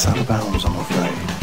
It's out of bounds, I'm afraid.